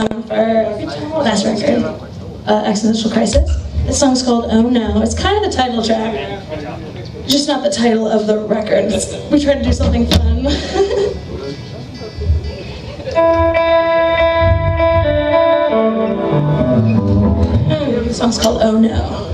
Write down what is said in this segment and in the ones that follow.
song for last record, uh, Existential Crisis. This song's called Oh No. It's kind of the title track, just not the title of the record. We tried to do something fun. Hmm, this song's called Oh No.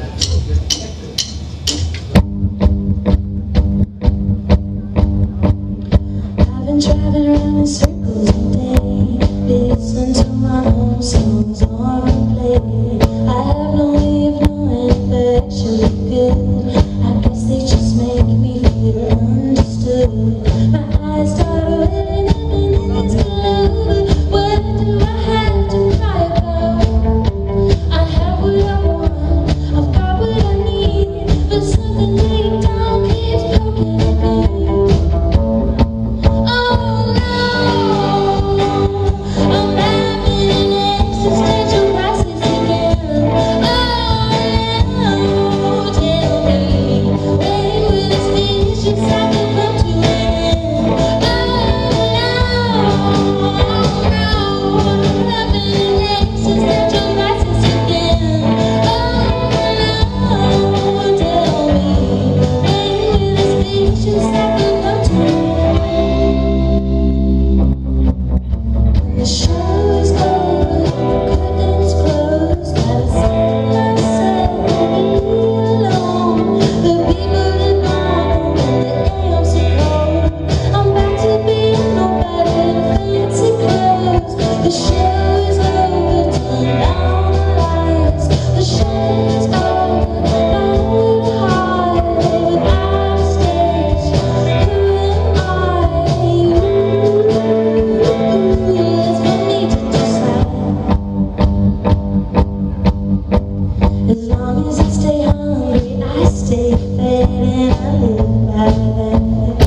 Thank you.